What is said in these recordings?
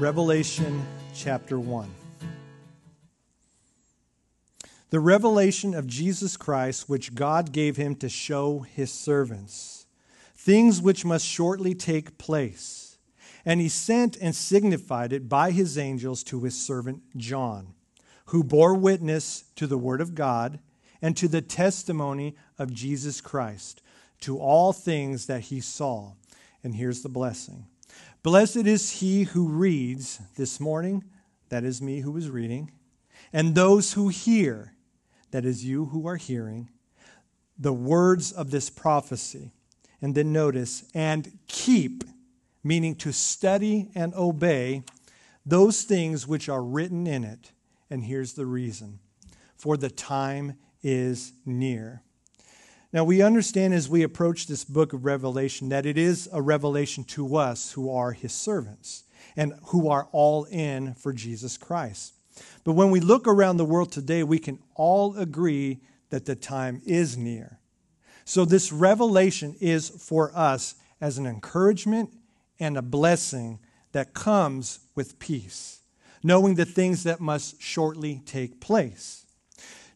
Revelation chapter 1. The revelation of Jesus Christ, which God gave him to show his servants, things which must shortly take place. And he sent and signified it by his angels to his servant John, who bore witness to the word of God and to the testimony of Jesus Christ, to all things that he saw. And here's the blessing Blessed is he who reads this morning, that is me who is reading, and those who hear, that is you who are hearing, the words of this prophecy. And then notice, and keep, meaning to study and obey those things which are written in it. And here's the reason for the time is near. Now, we understand as we approach this book of Revelation that it is a revelation to us who are his servants and who are all in for Jesus Christ. But when we look around the world today, we can all agree that the time is near. So, this revelation is for us as an encouragement and a blessing that comes with peace, knowing the things that must shortly take place.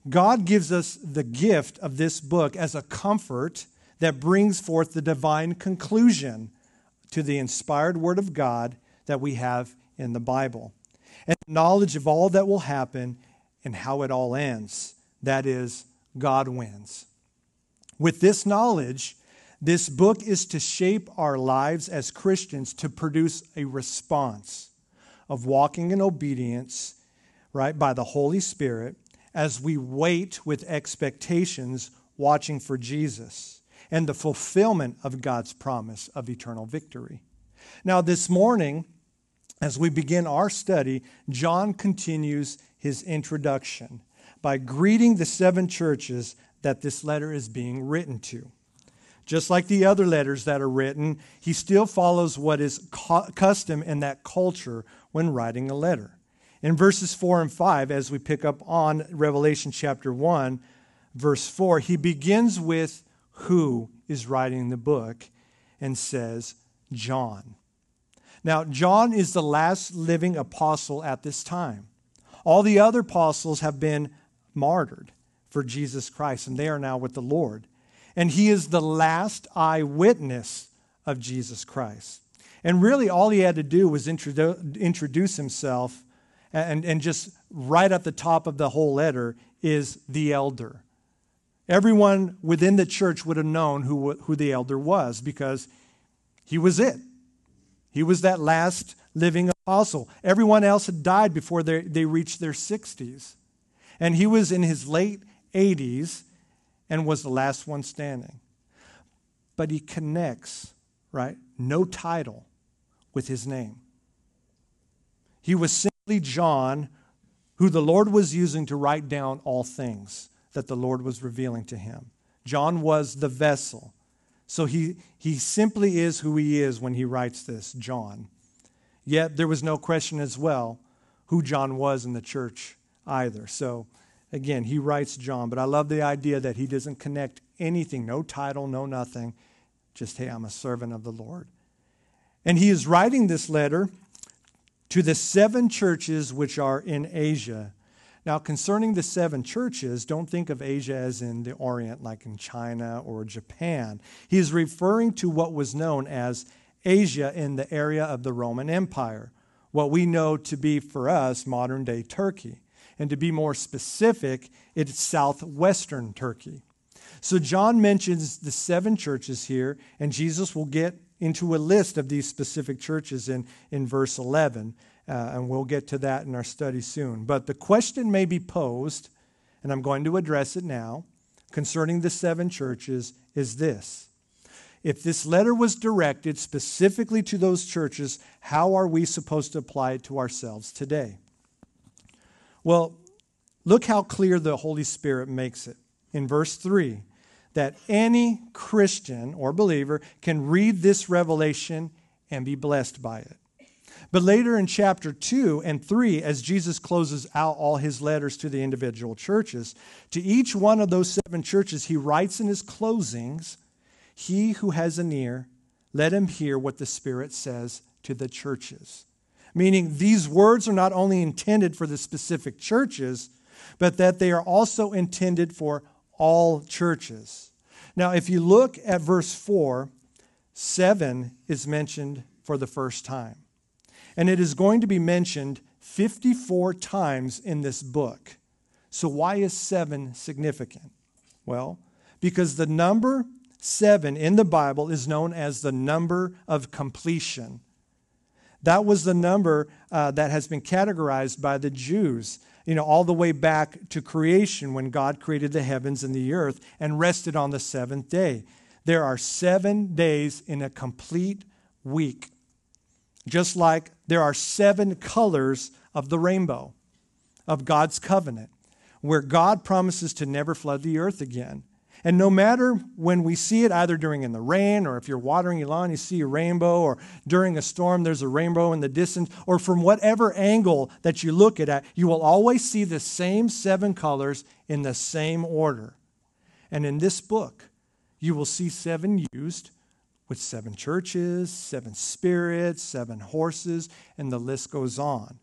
God gives us the gift of this book as a comfort that brings forth the divine conclusion to the inspired Word of God that we have in the Bible. And knowledge of all that will happen and how it all ends. That is, God wins. With this knowledge, this book is to shape our lives as Christians to produce a response of walking in obedience, right, by the Holy Spirit as we wait with expectations, watching for Jesus and the fulfillment of God's promise of eternal victory. Now, this morning, as we begin our study, John continues his introduction by greeting the seven churches that this letter is being written to. Just like the other letters that are written, he still follows what is custom in that culture when writing a letter. In verses 4 and 5, as we pick up on Revelation chapter 1, verse 4, he begins with who is writing the book and says, John. Now, John is the last living apostle at this time. All the other apostles have been martyred for Jesus Christ, and they are now with the Lord. And he is the last eyewitness of Jesus Christ. And really, all he had to do was introdu- introduce himself and, and just right at the top of the whole letter is the elder. Everyone within the church would have known who, who the elder was because he was it. He was that last living apostle. Everyone else had died before they, they reached their 60s. And he was in his late 80s and was the last one standing. But he connects, right? No title with his name. He was John, who the Lord was using to write down all things that the Lord was revealing to him. John was the vessel. So he, he simply is who he is when he writes this, John. Yet there was no question as well who John was in the church either. So again, he writes John, but I love the idea that he doesn't connect anything, no title, no nothing, just, hey, I'm a servant of the Lord. And he is writing this letter to the seven churches which are in Asia. Now, concerning the seven churches, don't think of Asia as in the Orient, like in China or Japan. He is referring to what was known as Asia in the area of the Roman Empire, what we know to be for us modern day Turkey. And to be more specific, it's southwestern Turkey. So, John mentions the seven churches here, and Jesus will get into a list of these specific churches in, in verse 11. Uh, and we'll get to that in our study soon. But the question may be posed, and I'm going to address it now, concerning the seven churches is this. If this letter was directed specifically to those churches, how are we supposed to apply it to ourselves today? Well, look how clear the Holy Spirit makes it. In verse 3, that any Christian or believer can read this revelation and be blessed by it. But later in chapter 2 and 3, as Jesus closes out all his letters to the individual churches, to each one of those seven churches, he writes in his closings, He who has an ear, let him hear what the Spirit says to the churches. meaning these words are not only intended for the specific churches, but that they are also intended for all churches. Now, if you look at verse 4, 7 is mentioned for the first time. And it is going to be mentioned 54 times in this book. So, why is 7 significant? Well, because the number 7 in the Bible is known as the number of completion. That was the number uh, that has been categorized by the Jews, you know, all the way back to creation when God created the heavens and the earth and rested on the seventh day. There are seven days in a complete week, just like there are seven colors of the rainbow, of God's covenant, where God promises to never flood the earth again. And no matter when we see it, either during in the rain or if you're watering your lawn, you see a rainbow, or during a storm, there's a rainbow in the distance, or from whatever angle that you look at it, you will always see the same seven colors in the same order. And in this book, you will see seven used with seven churches, seven spirits, seven horses, and the list goes on.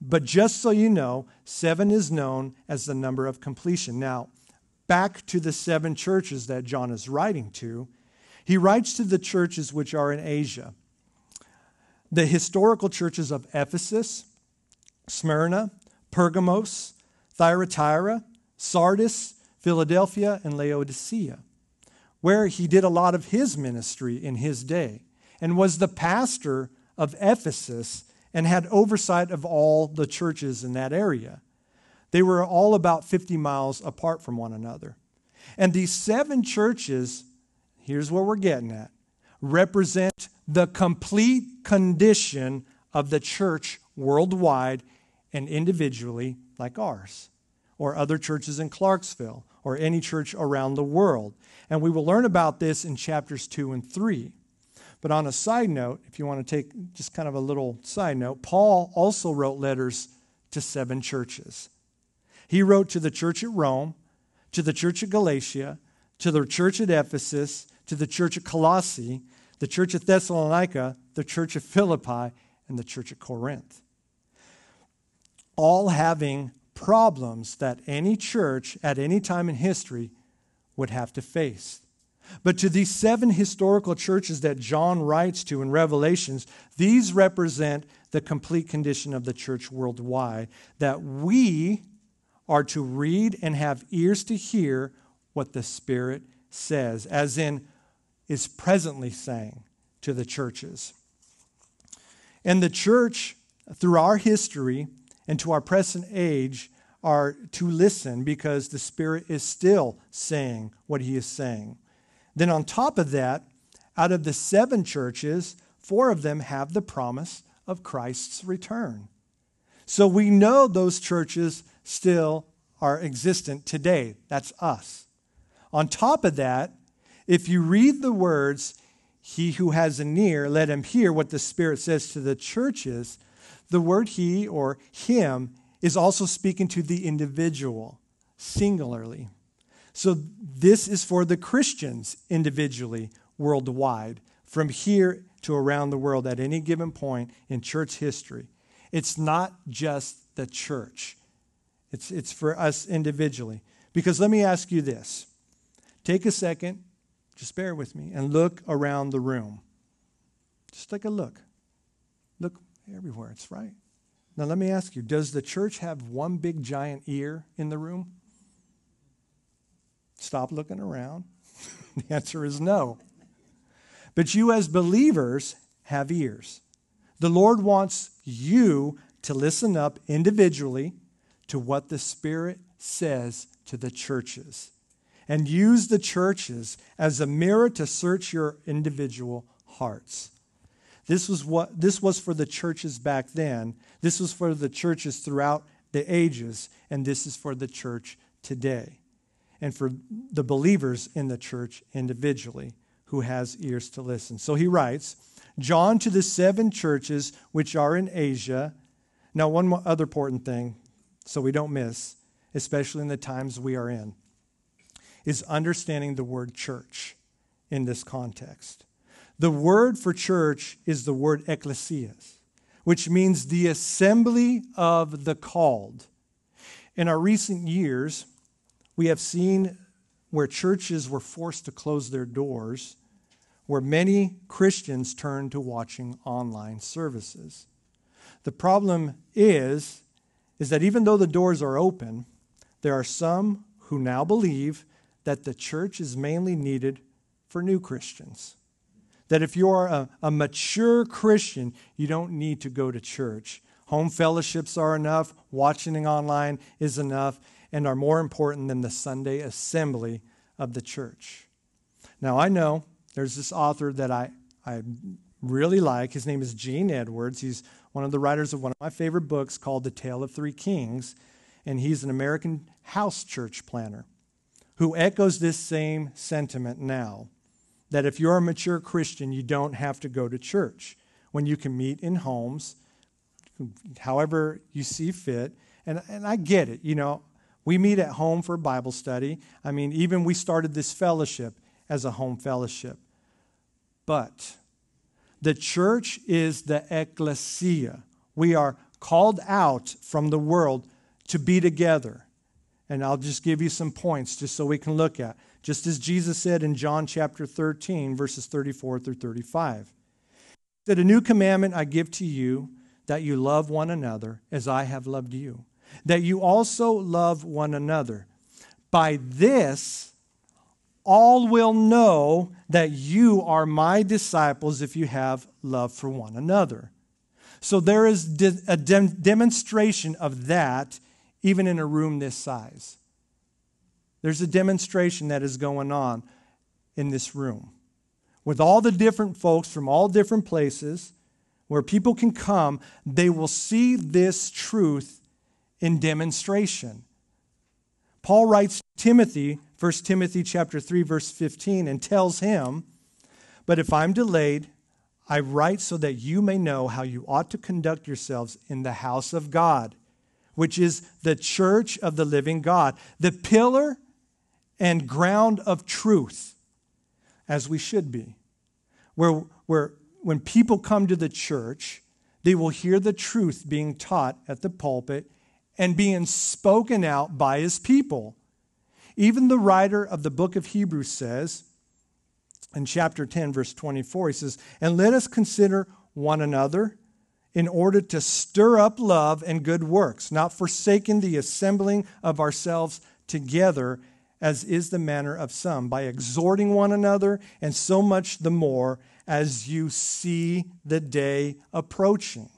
But just so you know, seven is known as the number of completion. Now, back to the seven churches that John is writing to, he writes to the churches which are in Asia. The historical churches of Ephesus, Smyrna, Pergamos, Thyatira, Sardis, Philadelphia, and Laodicea, where he did a lot of his ministry in his day and was the pastor of Ephesus and had oversight of all the churches in that area. They were all about 50 miles apart from one another. And these seven churches, here's where we're getting at, represent the complete condition of the church worldwide and individually, like ours, or other churches in Clarksville, or any church around the world. And we will learn about this in chapters 2 and 3. But on a side note, if you want to take just kind of a little side note, Paul also wrote letters to seven churches. He wrote to the church at Rome, to the church at Galatia, to the church at Ephesus, to the church at Colossae, the church at Thessalonica, the church at Philippi, and the church at Corinth. All having problems that any church at any time in history would have to face. But to these seven historical churches that John writes to in Revelations, these represent the complete condition of the church worldwide that we are to read and have ears to hear what the Spirit says, as in, is presently saying to the churches. And the church, through our history and to our present age, are to listen because the Spirit is still saying what He is saying. Then, on top of that, out of the seven churches, four of them have the promise of Christ's return. So we know those churches still are existent today. That's us. On top of that, if you read the words, He who has an ear, let him hear what the Spirit says to the churches, the word He or Him is also speaking to the individual, singularly. So this is for the Christians individually, worldwide, from here to around the world at any given point in church history. It's not just the church. It's, it's for us individually. Because let me ask you this take a second, just bear with me, and look around the room. Just take a look. Look everywhere, it's right. Now, let me ask you does the church have one big giant ear in the room? Stop looking around. the answer is no. But you, as believers, have ears. The Lord wants you to listen up individually to what the Spirit says to the churches and use the churches as a mirror to search your individual hearts. This was what this was for the churches back then. This was for the churches throughout the ages and this is for the church today. And for the believers in the church individually who has ears to listen. So he writes, John to the seven churches which are in Asia. Now one other important thing so we don't miss, especially in the times we are in, is understanding the word church in this context. The word for church is the word ecclesias. which means the assembly of the called. In our recent years, we have seen where churches were forced to close their doors, where many Christians turned to watching online services. The problem is is that even though the doors are open, there are some who now believe that the church is mainly needed for new Christians. That if you're a, a mature Christian, you don't need to go to church. Home fellowships are enough, watching online is enough, and are more important than the Sunday assembly of the church. Now, I know there's this author that I, I really like. His name is Gene Edwards. He's one of the writers of one of my favorite books called The Tale of Three Kings, and he's an American house church planner who echoes this same sentiment now that if you're a mature Christian, you don't have to go to church when you can meet in homes, however you see fit. And, and I get it, you know, we meet at home for Bible study. I mean, even we started this fellowship as a home fellowship. But the church is the ecclesia. We are called out from the world to be together. And I'll just give you some points just so we can look at. Just as Jesus said in John chapter 13, verses 34 through 35. That a new commandment I give to you, that you love one another as I have loved you, that you also love one another. By this, all will know that you are my disciples if you have love for one another. So there is a demonstration of that even in a room this size. There's a demonstration that is going on in this room with all the different folks from all different places where people can come, they will see this truth in demonstration. Paul writes Timothy 1 Timothy chapter 3 verse 15 and tells him, "But if I'm delayed, I write so that you may know how you ought to conduct yourselves in the house of God, which is the church of the living God, the pillar and ground of truth, as we should be. Where, where when people come to the church, they will hear the truth being taught at the pulpit and being spoken out by his people. Even the writer of the book of Hebrews says, in chapter 10, verse 24, he says, And let us consider one another in order to stir up love and good works, not forsaking the assembling of ourselves together, as is the manner of some, by exhorting one another, and so much the more as you see the day approaching.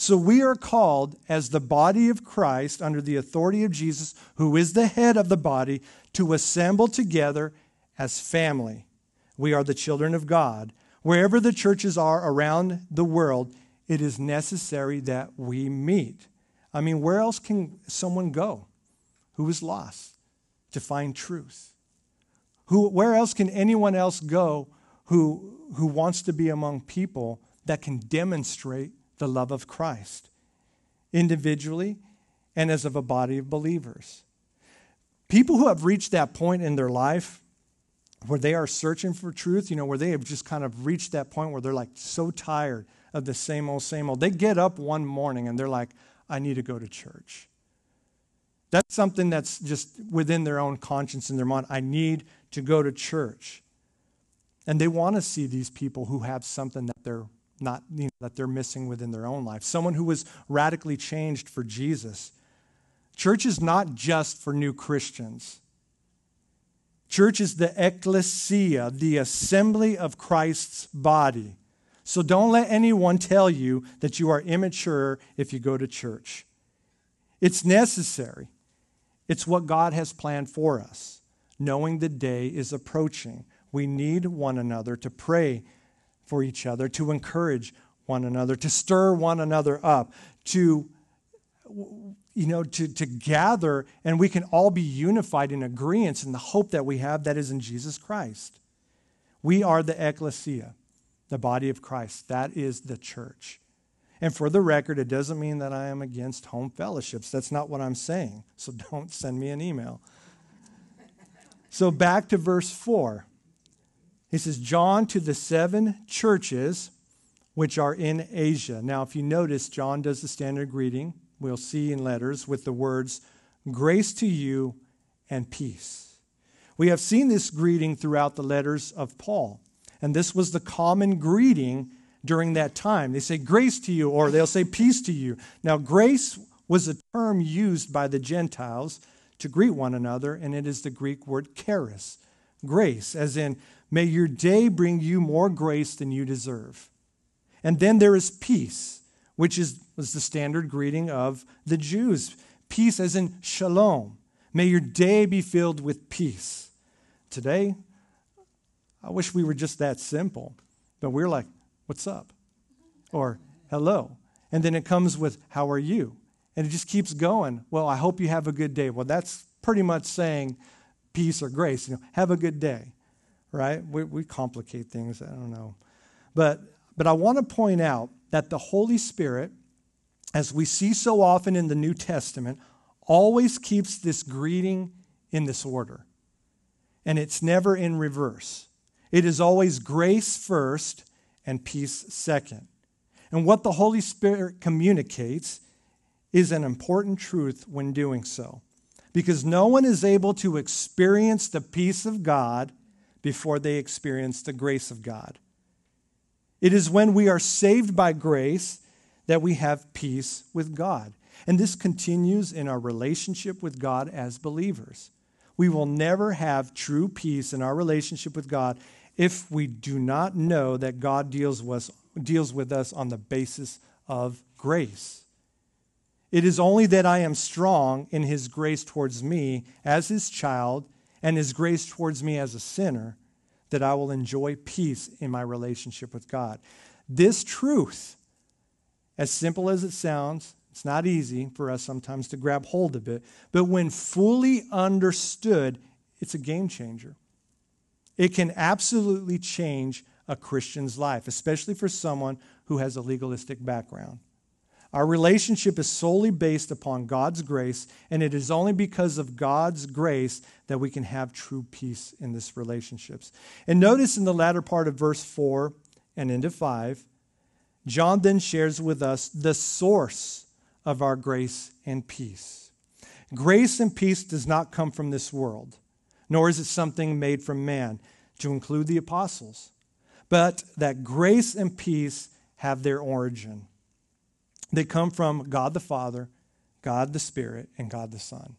So we are called as the body of Christ under the authority of Jesus, who is the head of the body, to assemble together as family. We are the children of God. Wherever the churches are around the world, it is necessary that we meet. I mean, where else can someone go who is lost to find truth? Who, where else can anyone else go who, who wants to be among people that can demonstrate the love of Christ, individually and as of a body of believers. People who have reached that point in their life where they are searching for truth, you know, where they have just kind of reached that point where they're like so tired of the same old, same old. They get up one morning and they're like, I need to go to church. That's something that's just within their own conscience and their mind. I need to go to church. And they want to see these people who have something that they're not you know, that they're missing within their own life. Someone who was radically changed for Jesus. Church is not just for new Christians. Church is the ecclesia, the assembly of Christ's body. So don't let anyone tell you that you are immature if you go to church. It's necessary. It's what God has planned for us, knowing the day is approaching. We need one another to pray for each other, to encourage one another, to stir one another up, to you know, to, to gather and we can all be unified in agreement in the hope that we have that is in Jesus Christ. We are the ecclesia, the body of Christ. That is the church. And for the record, it doesn't mean that I am against home fellowships. That's not what I'm saying. So don't send me an email. So back to verse 4. He says, John to the seven churches which are in Asia. Now, if you notice, John does the standard greeting, we'll see in letters, with the words, Grace to you and peace. We have seen this greeting throughout the letters of Paul, and this was the common greeting during that time. They say grace to you, or they'll say peace to you. Now, grace was a term used by the Gentiles to greet one another, and it is the Greek word charis, grace, as in, may your day bring you more grace than you deserve. And then there is peace, which is, was the standard greeting of the Jews. Peace as in shalom. May your day be filled with peace. Today, I wish we were just that simple, but we're like, what's up? Or hello. And then it comes with, how are you? And it just keeps going. Well, I hope you have a good day. Well, that's pretty much saying peace or grace. You know, have a good day, right? We, we complicate things. I don't know. But, but I want to point out that the Holy Spirit, as we see so often in the New Testament, always keeps this greeting in this order. And it's never in reverse. It is always grace first and peace second. And what the Holy Spirit communicates is an important truth when doing so. Because no one is able to experience the peace of God before they experience the grace of God. It is when we are saved by grace that we have peace with God. And this continues in our relationship with God as believers. We will never have true peace in our relationship with God if we do not know that God deals with, deals with us on the basis of grace. It is only that I am strong in his grace towards me as his child and his grace towards me as a sinner that I will enjoy peace in my relationship with God. This truth, as simple as it sounds, it's not easy for us sometimes to grab hold of it, but when fully understood, it's a game changer. It can absolutely change a Christian's life, especially for someone who has a legalistic background. Our relationship is solely based upon God's grace, and it is only because of God's grace that we can have true peace in this relationships. And notice in the latter part of verse 4 and into 5, John then shares with us the source of our grace and peace. Grace and peace does not come from this world, nor is it something made from man, to include the apostles, but that grace and peace have their origin they come from God the Father, God the Spirit, and God the Son.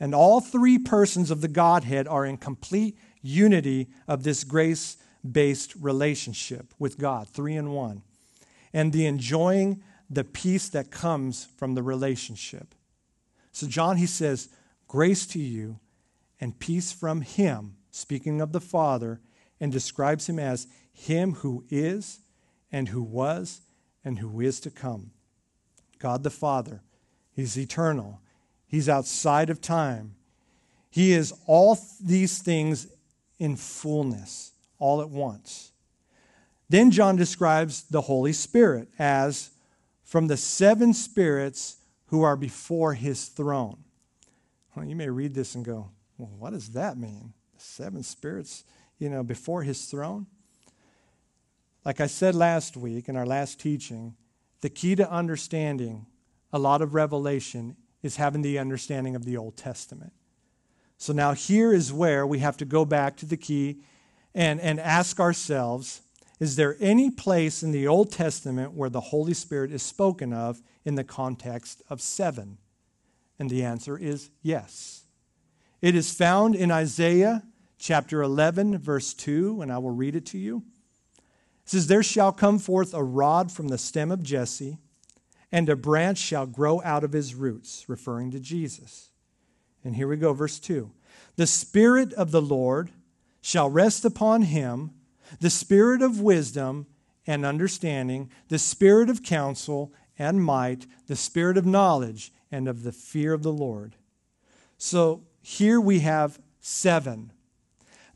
And all three persons of the Godhead are in complete unity of this grace based relationship with God, three in one, and the enjoying the peace that comes from the relationship. So, John, he says, Grace to you and peace from him, speaking of the Father, and describes him as him who is and who was and who is to come. God the Father, He's eternal, He's outside of time. He is all these things in fullness, all at once. Then John describes the Holy Spirit as from the seven spirits who are before his throne. Well, you may read this and go, well, what does that mean? Seven spirits, you know, before his throne? Like I said last week in our last teaching, the key to understanding a lot of revelation is having the understanding of the Old Testament. So now here is where we have to go back to the key and, and ask ourselves is there any place in the Old Testament where the Holy Spirit is spoken of in the context of seven? And the answer is yes. It is found in Isaiah chapter 11, verse 2, and I will read it to you. It says, There shall come forth a rod from the stem of Jesse, and a branch shall grow out of his roots, referring to Jesus. And here we go, verse 2. The Spirit of the Lord shall rest upon him, the Spirit of wisdom and understanding, the Spirit of counsel and might, the Spirit of knowledge and of the fear of the Lord. So here we have seven.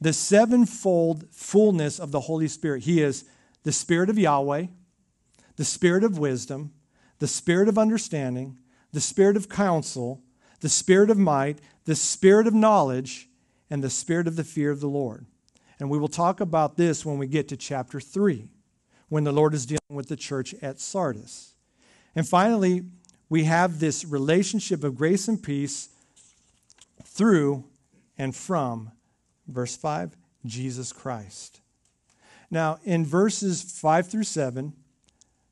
The sevenfold fullness of the Holy Spirit. He is the Spirit of Yahweh, the Spirit of wisdom, the Spirit of understanding, the Spirit of counsel, the Spirit of might, the Spirit of knowledge, and the Spirit of the fear of the Lord. And we will talk about this when we get to chapter 3, when the Lord is dealing with the church at Sardis. And finally, we have this relationship of grace and peace through and from, verse 5, Jesus Christ. Now, in verses 5 through 7,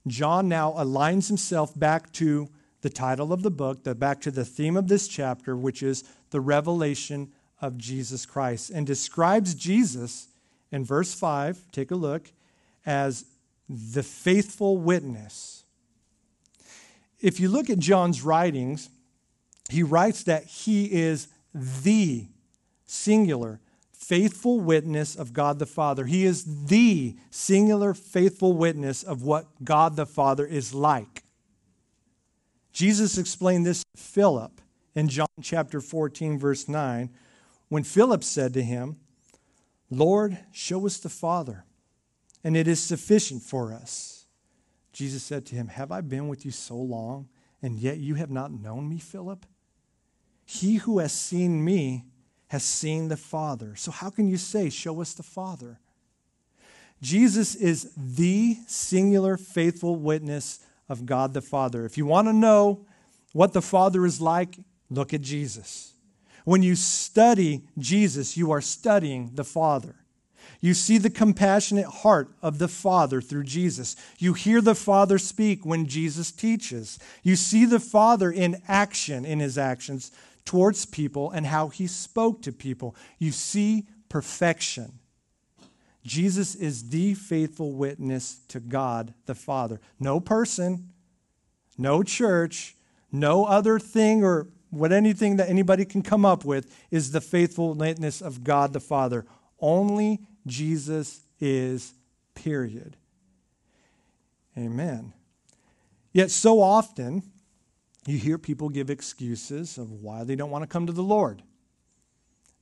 John now aligns himself back to the title of the book, the, back to the theme of this chapter, which is the revelation of Jesus Christ, and describes Jesus in verse 5, take a look, as the faithful witness. If you look at John's writings, he writes that he is the singular faithful witness of God the Father. He is the singular faithful witness of what God the Father is like. Jesus explained this to Philip in John chapter 14, verse 9, when Philip said to him, Lord, show us the Father, and it is sufficient for us. Jesus said to him, Have I been with you so long, and yet you have not known me, Philip? He who has seen me has seen the Father. So, how can you say, Show us the Father? Jesus is the singular faithful witness of God the Father. If you want to know what the Father is like, look at Jesus. When you study Jesus, you are studying the Father. You see the compassionate heart of the Father through Jesus. You hear the Father speak when Jesus teaches. You see the Father in action in his actions towards people and how he spoke to people. You see perfection. Jesus is the faithful witness to God the Father. No person, no church, no other thing or what anything that anybody can come up with is the faithful witness of God the Father. Only Jesus is, period. Amen. Yet so often, you hear people give excuses of why they don't want to come to the Lord.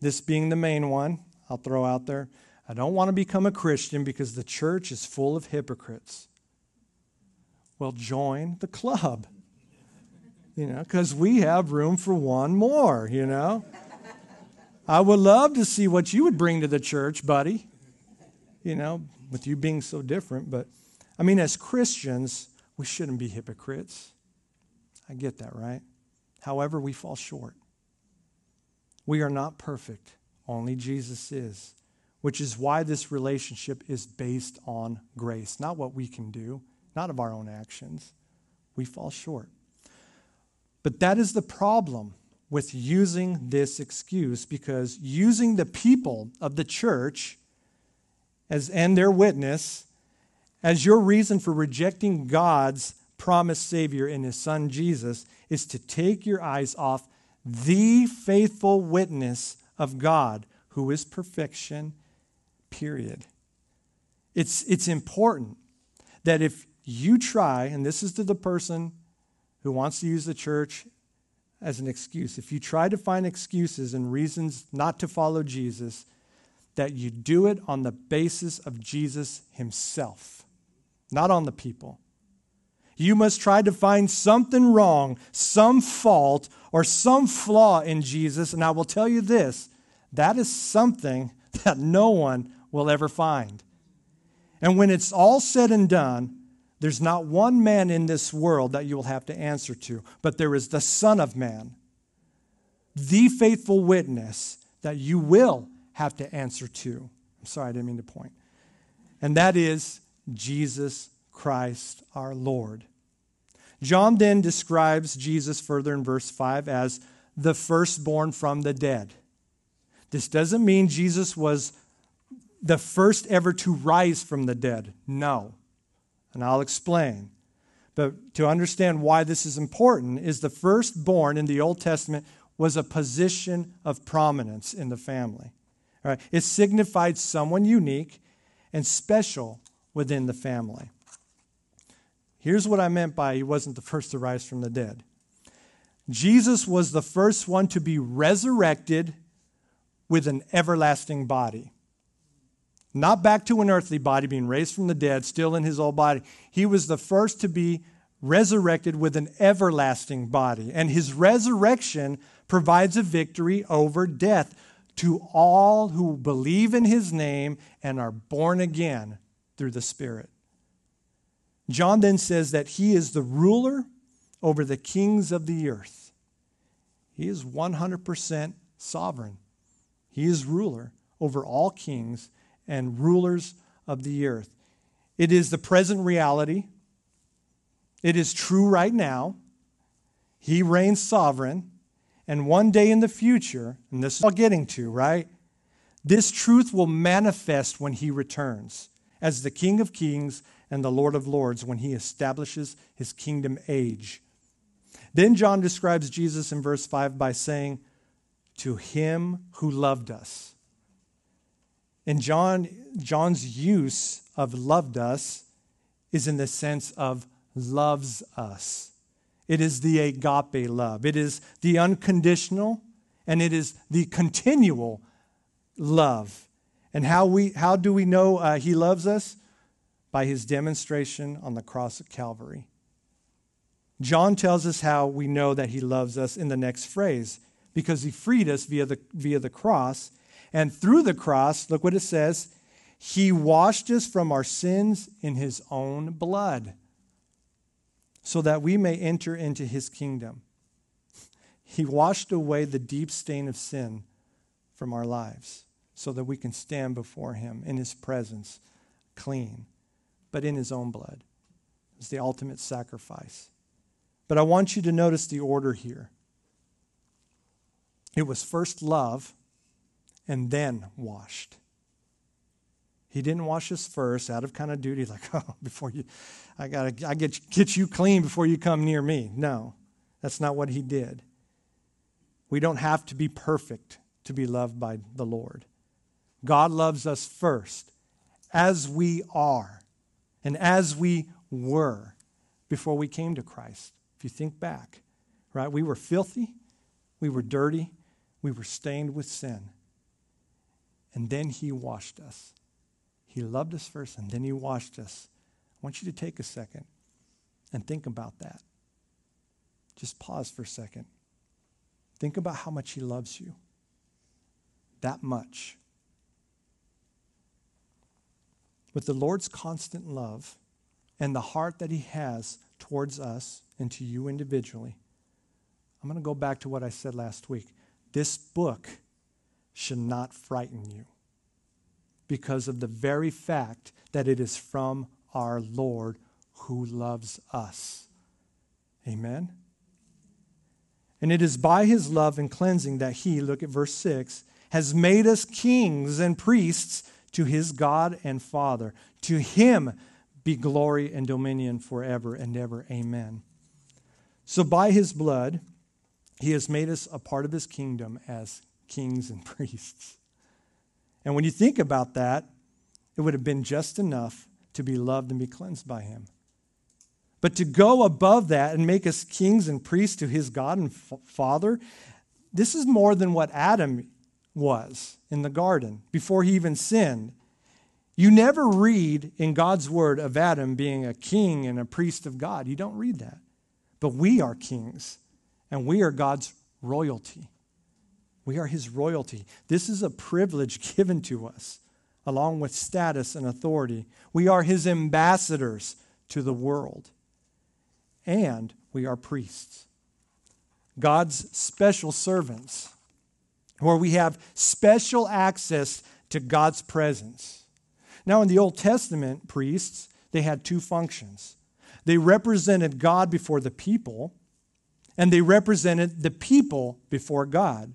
This being the main one, I'll throw out there. I don't want to become a Christian because the church is full of hypocrites. Well, join the club, you know, because we have room for one more, you know. I would love to see what you would bring to the church, buddy, you know, with you being so different. But I mean, as Christians, we shouldn't be hypocrites. I get that, right? However, we fall short. We are not perfect, only Jesus is, which is why this relationship is based on grace, not what we can do, not of our own actions. We fall short. But that is the problem with using this excuse because using the people of the church as, and their witness as your reason for rejecting God's promised Savior in His Son Jesus is to take your eyes off the faithful witness of God who is perfection, period. It's, it's important that if you try, and this is to the person who wants to use the church as an excuse, if you try to find excuses and reasons not to follow Jesus, that you do it on the basis of Jesus himself, not on the people. You must try to find something wrong, some fault, or some flaw in Jesus. And I will tell you this that is something that no one will ever find. And when it's all said and done, there's not one man in this world that you will have to answer to, but there is the Son of Man, the faithful witness that you will have to answer to. I'm sorry, I didn't mean to point. And that is Jesus Christ our Lord. John then describes Jesus further in verse 5 as the firstborn from the dead. This doesn't mean Jesus was the first ever to rise from the dead. No. And I'll explain. But to understand why this is important is the firstborn in the Old Testament was a position of prominence in the family. Right? It signified someone unique and special within the family. Here's what I meant by he wasn't the first to rise from the dead. Jesus was the first one to be resurrected with an everlasting body. Not back to an earthly body, being raised from the dead, still in his old body. He was the first to be resurrected with an everlasting body. And his resurrection provides a victory over death to all who believe in his name and are born again through the Spirit. John then says that he is the ruler over the kings of the earth. He is 100% sovereign. He is ruler over all kings and rulers of the earth. It is the present reality. It is true right now. He reigns sovereign. And one day in the future, and this is all getting to, right? This truth will manifest when he returns as the King of Kings and the Lord of Lords when he establishes his kingdom age. Then John describes Jesus in verse 5 by saying, To him who loved us. And John, John's use of loved us is in the sense of loves us. It is the agape love. It is the unconditional and it is the continual love. And how, we, how do we know uh, he loves us? By his demonstration on the cross of Calvary. John tells us how we know that he loves us in the next phrase because he freed us via the, via the cross. And through the cross, look what it says He washed us from our sins in his own blood so that we may enter into his kingdom. He washed away the deep stain of sin from our lives so that we can stand before him in his presence clean, but in his own blood. It's the ultimate sacrifice. But I want you to notice the order here. It was first love and then washed. He didn't wash us first out of kind of duty, like, oh, before you, I got to I get, get you clean before you come near me. No, that's not what he did. We don't have to be perfect to be loved by the Lord. God loves us first as we are and as we were before we came to Christ. If you think back, right? We were filthy, we were dirty, we were stained with sin. And then he washed us. He loved us first and then He washed us. I want you to take a second and think about that. Just pause for a second. Think about how much He loves you. That much. With the Lord's constant love and the heart that He has towards us and to you individually, I'm going to go back to what I said last week. This book should not frighten you because of the very fact that it is from our Lord who loves us. Amen? And it is by his love and cleansing that he, look at verse 6, has made us kings and priests to his God and Father. To him be glory and dominion forever and ever. Amen. So by his blood, he has made us a part of his kingdom as kings and priests. And when you think about that, it would have been just enough to be loved and be cleansed by him. But to go above that and make us kings and priests to his God and Father, this is more than what Adam was in the garden before he even sinned. You never read in God's word of Adam being a king and a priest of God. You don't read that. But we are kings and we are God's royalty. We are his royalty. This is a privilege given to us, along with status and authority. We are his ambassadors to the world, and we are priests. God's special servants, where we have special access to God's presence. Now, in the Old Testament, priests, they had two functions. They represented God before the people, and they represented the people before God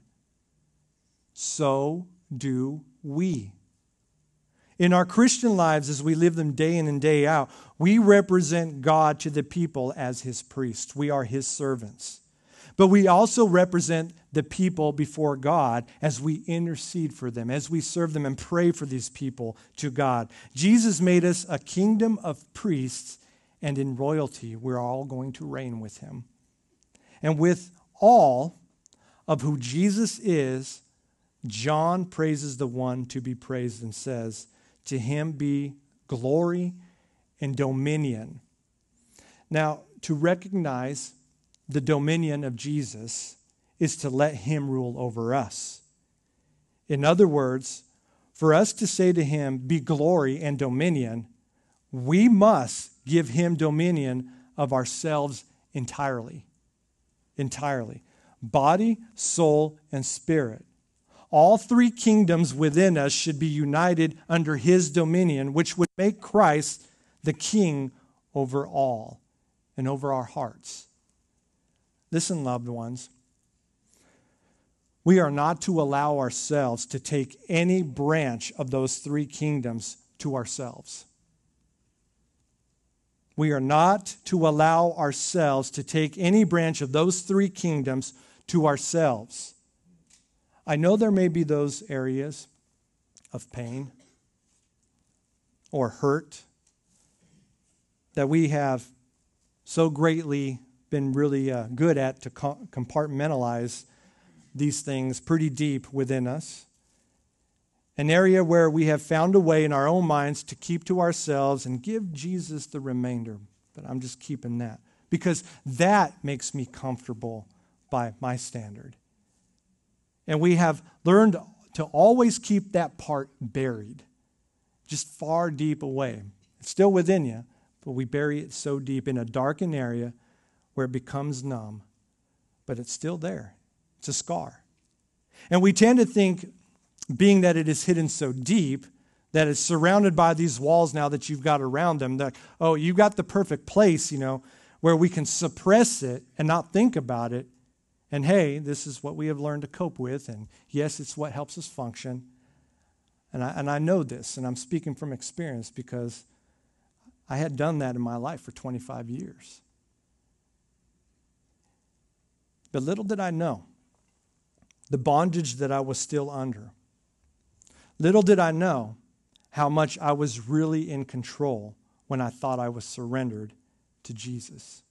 so do we. In our Christian lives, as we live them day in and day out, we represent God to the people as His priests. We are His servants. But we also represent the people before God as we intercede for them, as we serve them and pray for these people to God. Jesus made us a kingdom of priests, and in royalty, we're all going to reign with Him. And with all of who Jesus is, John praises the one to be praised and says, To him be glory and dominion. Now, to recognize the dominion of Jesus is to let him rule over us. In other words, for us to say to him, Be glory and dominion, we must give him dominion of ourselves entirely. Entirely. Body, soul, and spirit. All three kingdoms within us should be united under his dominion, which would make Christ the king over all and over our hearts. Listen, loved ones. We are not to allow ourselves to take any branch of those three kingdoms to ourselves. We are not to allow ourselves to take any branch of those three kingdoms to ourselves. I know there may be those areas of pain or hurt that we have so greatly been really uh, good at to co- compartmentalize these things pretty deep within us. An area where we have found a way in our own minds to keep to ourselves and give Jesus the remainder. But I'm just keeping that because that makes me comfortable by my standard. And we have learned to always keep that part buried, just far deep away. It's still within you, but we bury it so deep in a darkened area where it becomes numb, but it's still there. It's a scar. And we tend to think, being that it is hidden so deep, that it's surrounded by these walls now that you've got around them, that, oh, you got the perfect place, you know, where we can suppress it and not think about it. And hey, this is what we have learned to cope with. And yes, it's what helps us function. And I, and I know this, and I'm speaking from experience because I had done that in my life for 25 years. But little did I know the bondage that I was still under. Little did I know how much I was really in control when I thought I was surrendered to Jesus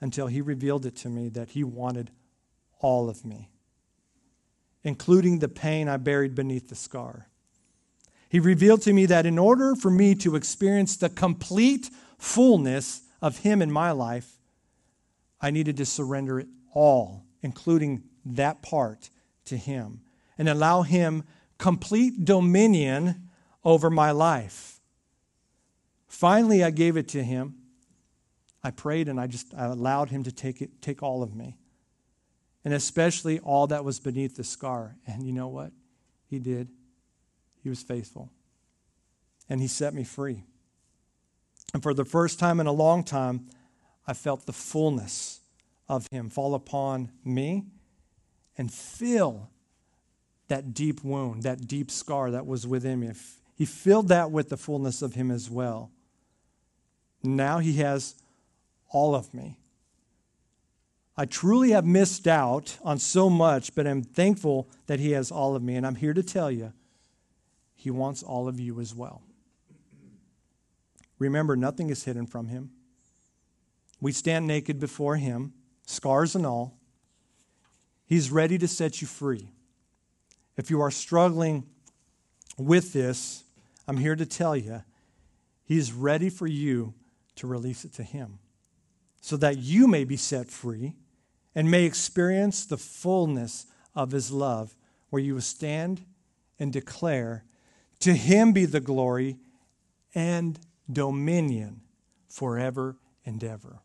until he revealed it to me that he wanted all of me, including the pain I buried beneath the scar. He revealed to me that in order for me to experience the complete fullness of him in my life, I needed to surrender it all, including that part, to Him and allow Him complete dominion over my life. Finally, I gave it to Him. I prayed and I just I allowed Him to take it, take all of me, and especially all that was beneath the scar. And you know what? He did. He was faithful, and He set me free. And for the first time in a long time, I felt the fullness of Him fall upon me and fill that deep wound, that deep scar that was within me. He filled that with the fullness of Him as well. Now He has all of me. I truly have missed out on so much, but I'm thankful that He has all of me. And I'm here to tell you, He wants all of you as well. Remember, nothing is hidden from Him. We stand naked before Him scars and all. He's ready to set you free. If you are struggling with this, I'm here to tell you, He's ready for you to release it to Him so that you may be set free and may experience the fullness of His love, where you will stand and declare, To Him be the glory and dominion forever and ever.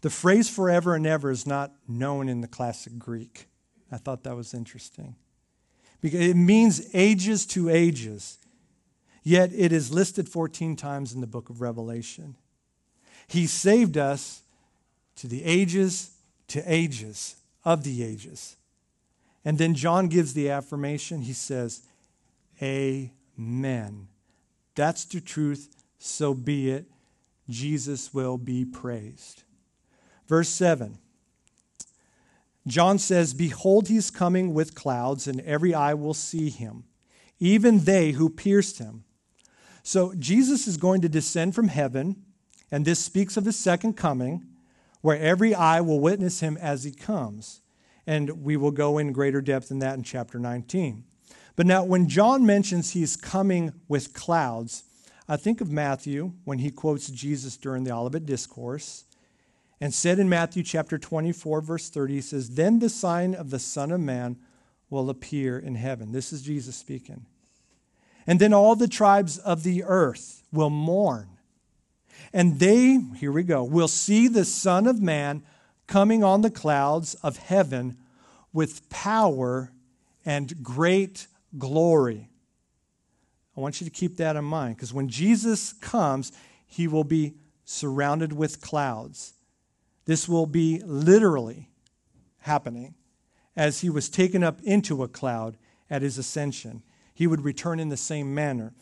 The phrase forever and ever is not known in the classic Greek. I thought that was interesting. Because it means ages to ages, yet it is listed 14 times in the book of Revelation. He saved us to the ages to ages of the ages. And then John gives the affirmation. He says, Amen. That's the truth, so be it. Jesus will be praised. Verse 7. John says, Behold, he's coming with clouds, and every eye will see him, even they who pierced him. So Jesus is going to descend from heaven, and this speaks of his second coming, where every eye will witness him as he comes. And we will go in greater depth in that in chapter 19. But now, when John mentions he's coming with clouds, I think of Matthew when he quotes Jesus during the Olivet Discourse and said in Matthew chapter 24, verse 30, he says, Then the sign of the Son of Man will appear in heaven. This is Jesus speaking. And then all the tribes of the earth will mourn. And they, here we go, will see the Son of Man coming on the clouds of heaven with power and great glory. I want you to keep that in mind because when Jesus comes, he will be surrounded with clouds. This will be literally happening as he was taken up into a cloud at his ascension. He would return in the same manner.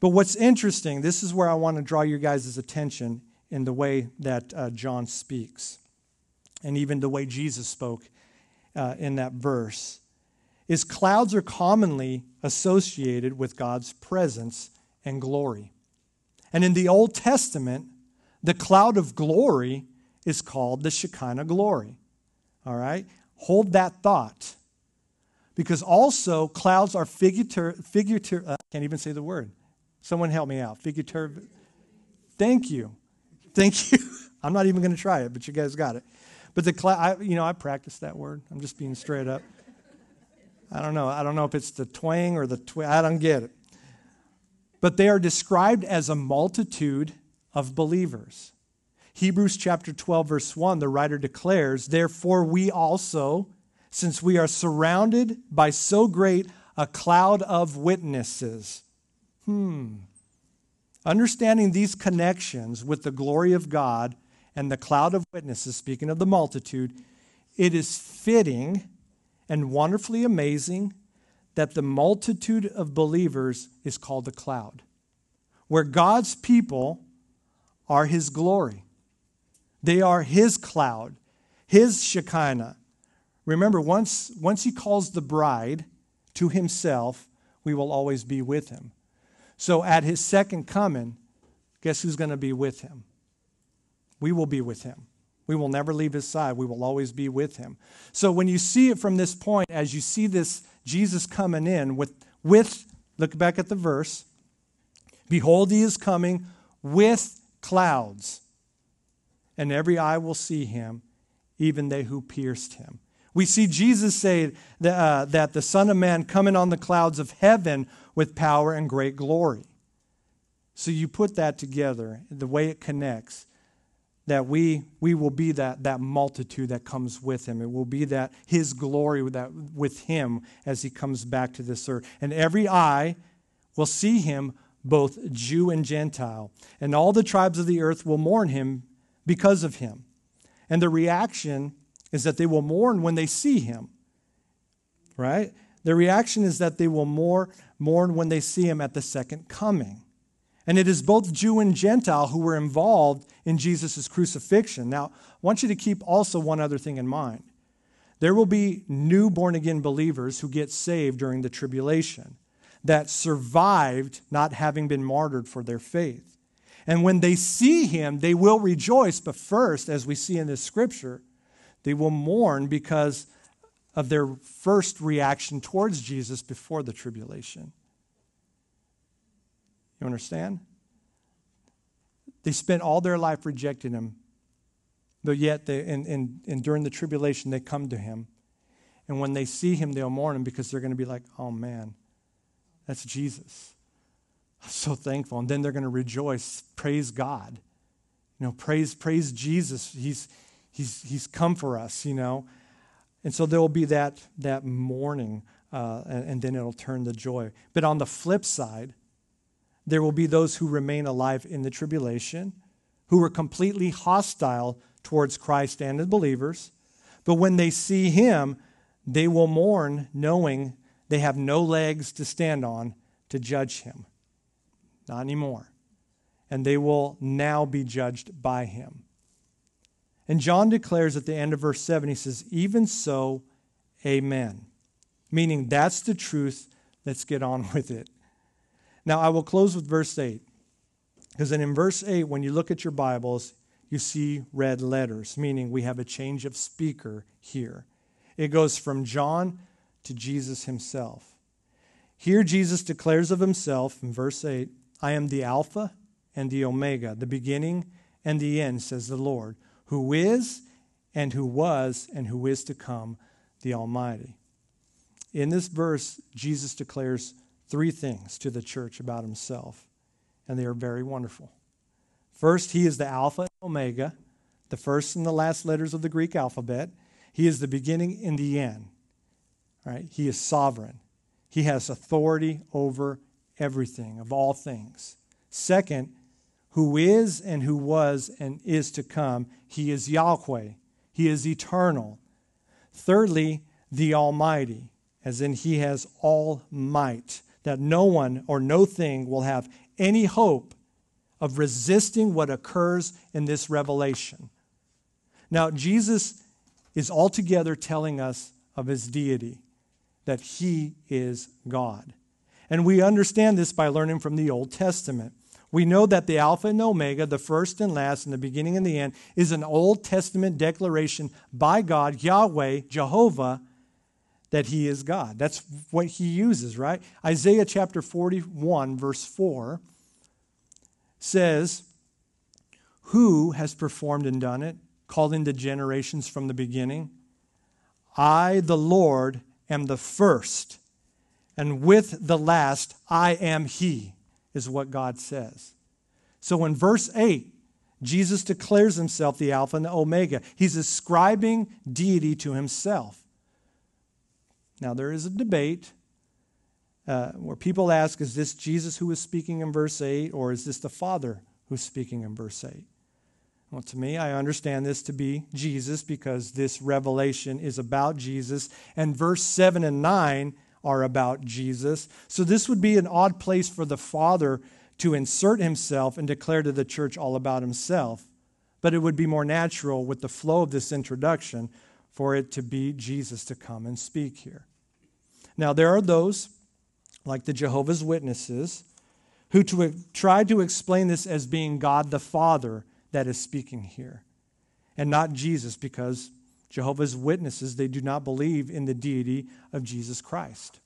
But what's interesting, this is where I want to draw your guys' attention in the way that uh, John speaks, and even the way Jesus spoke uh, in that verse, is clouds are commonly associated with God's presence and glory. And in the Old Testament, the cloud of glory is called the Shekinah glory. All right? Hold that thought. Because also, clouds are figurative, figurative uh, I can't even say the word. Someone help me out. Figurative. Thank you. Thank you. I'm not even going to try it, but you guys got it. But the cloud, you know, I practiced that word. I'm just being straight up. I don't know. I don't know if it's the twang or the twang. I don't get it. But they are described as a multitude of believers. Hebrews chapter 12, verse 1, the writer declares, Therefore we also, since we are surrounded by so great a cloud of witnesses. Hmm. Understanding these connections with the glory of God and the cloud of witnesses, speaking of the multitude, it is fitting and wonderfully amazing that the multitude of believers is called a cloud, where God's people are his glory. They are his cloud, his Shekinah. Remember, once, once he calls the bride to himself, we will always be with him. So at his second coming, guess who's going to be with him? We will be with him. We will never leave his side. We will always be with him. So when you see it from this point, as you see this Jesus coming in with, with look back at the verse, behold, he is coming with clouds, and every eye will see him, even they who pierced him. We see Jesus say that, uh, that the Son of Man coming on the clouds of heaven with power and great glory. So you put that together, the way it connects that we, we will be that, that multitude that comes with him. It will be that his glory with, that, with him as he comes back to this earth. And every eye will see him, both Jew and Gentile. And all the tribes of the earth will mourn him because of him. And the reaction is that they will mourn when they see him. Right? The reaction is that they will more mourn when they see him at the second coming. And it is both Jew and Gentile who were involved in Jesus' crucifixion. Now, I want you to keep also one other thing in mind. There will be new born again believers who get saved during the tribulation that survived not having been martyred for their faith. And when they see him, they will rejoice. But first, as we see in this scripture, they will mourn because of their first reaction towards Jesus before the tribulation. You understand? They spent all their life rejecting him, but yet, they, and, and, and during the tribulation, they come to him. And when they see him, they'll mourn him because they're going to be like, oh man, that's Jesus. So thankful. And then they're going to rejoice, praise God. You know, praise, praise Jesus. He's, he's, he's come for us, you know. And so there will be that, that mourning, uh, and, and then it'll turn to joy. But on the flip side, there will be those who remain alive in the tribulation, who are completely hostile towards Christ and the believers. But when they see him, they will mourn, knowing they have no legs to stand on to judge him. Not anymore. And they will now be judged by him. And John declares at the end of verse 7, he says, Even so, amen. Meaning that's the truth. Let's get on with it. Now, I will close with verse 8. Because then in verse 8, when you look at your Bibles, you see red letters, meaning we have a change of speaker here. It goes from John to Jesus himself. Here, Jesus declares of himself in verse 8 I am the Alpha and the Omega, the beginning and the end, says the Lord, who is and who was and who is to come, the Almighty. In this verse, Jesus declares three things to the church about himself, and they are very wonderful. First, he is the Alpha and Omega, the first and the last letters of the Greek alphabet. He is the beginning and the end. Right? He is sovereign. He has authority over everything, of all things. Second, who is and who was and is to come, he is Yahweh. He is eternal. Thirdly, the Almighty, as in he has all might, that no one or no thing will have any hope of resisting what occurs in this revelation. Now, Jesus is altogether telling us of his deity, that he is God. And we understand this by learning from the Old Testament. We know that the Alpha and Omega, the first and last, and the beginning and the end, is an Old Testament declaration by God, Yahweh, Jehovah, that He is God. That's what He uses, right? Isaiah chapter 41, verse 4 says, Who has performed and done it, calling the generations from the beginning? I, the Lord, am the first, and with the last, I am He, is what God says. So in verse 8, Jesus declares himself the Alpha and the Omega. He's ascribing deity to himself. Now, there is a debate uh, where people ask, is this Jesus who is speaking in verse 8, or is this the Father who's speaking in verse 8? Well, to me, I understand this to be Jesus because this revelation is about Jesus, and verse 7 and 9 are about Jesus. So this would be an odd place for the Father to insert himself and declare to the church all about himself. But it would be more natural with the flow of this introduction for it to be Jesus to come and speak here. Now, there are those like the Jehovah's Witnesses, who to, tried to explain this as being God the Father that is speaking here, and not Jesus, because Jehovah's Witnesses, they do not believe in the deity of Jesus Christ.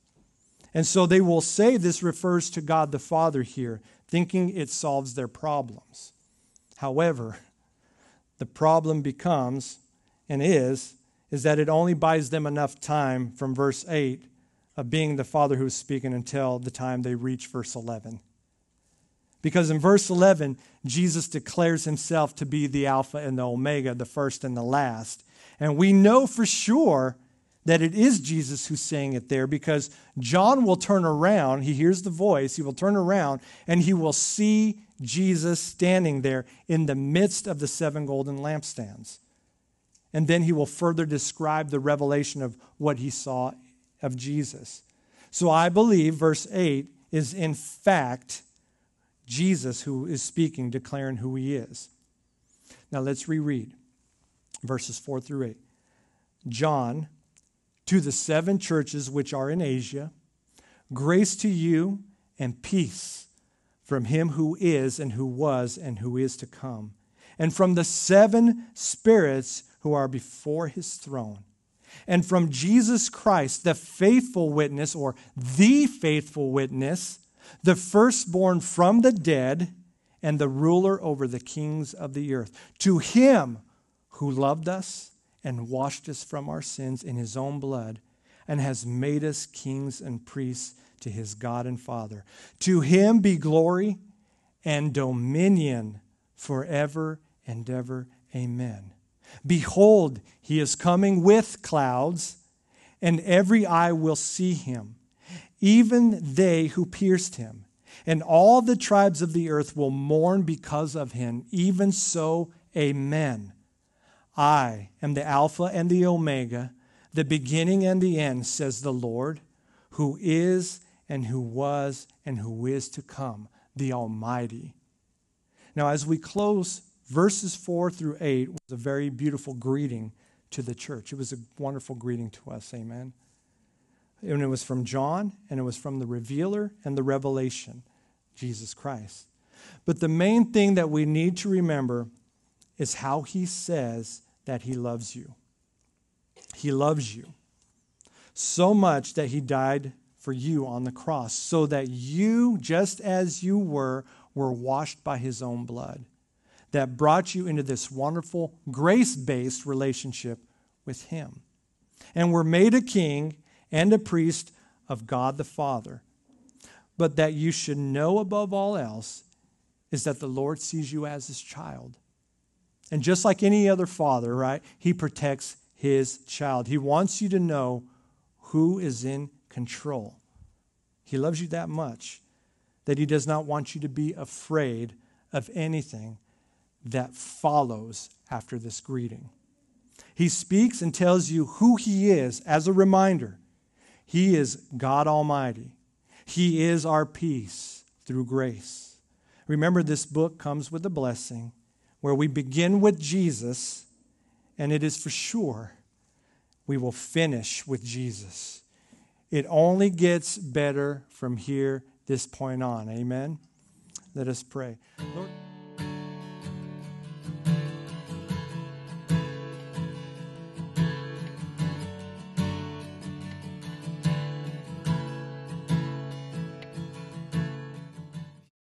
And so they will say this refers to God the Father here, thinking it solves their problems. However, the problem becomes and is is that it only buys them enough time from verse 8 of being the Father who's speaking until the time they reach verse 11. Because in verse 11, Jesus declares himself to be the Alpha and the Omega, the first and the last. And we know for sure that it is Jesus who's saying it there because John will turn around, he hears the voice, he will turn around, and he will see Jesus standing there in the midst of the seven golden lampstands. And then he will further describe the revelation of what he saw of Jesus. So I believe verse 8 is in fact Jesus who is speaking, declaring who he is. Now let's reread verses 4 through 8. John, to the seven churches which are in Asia, grace to you and peace from him who is and who was and who is to come, and from the seven spirits who are before his throne and from Jesus Christ, the faithful witness, or the faithful witness, the firstborn from the dead, and the ruler over the kings of the earth. To him who loved us and washed us from our sins in his own blood, and has made us kings and priests to his God and Father. To him be glory and dominion forever and ever. Amen. Behold, he is coming with clouds, and every eye will see him, even they who pierced him. And all the tribes of the earth will mourn because of him. Even so, amen. I am the Alpha and the Omega, the beginning and the end, says the Lord, who is and who was and who is to come, the Almighty. Now, as we close verses 4 through 8 was a very beautiful greeting to the church. It was a wonderful greeting to us. Amen. And it was from John, and it was from the revealer and the revelation, Jesus Christ. But the main thing that we need to remember is how he says that he loves you. He loves you so much that he died for you on the cross, so that you, just as you were, were washed by his own blood that brought you into this wonderful grace based relationship with Him. And were made a king and a priest of God the Father. But that you should know above all else is that the Lord sees you as his child. And just like any other father, right, he protects his child. He wants you to know who is in control. He loves you that much that he does not want you to be afraid of anything that follows after this greeting. He speaks and tells you who he is as a reminder. He is God Almighty. He is our peace through grace. Remember, this book comes with a blessing where we begin with Jesus, and it is for sure we will finish with Jesus. It only gets better from here, this point on. Amen. Let us pray. Lord,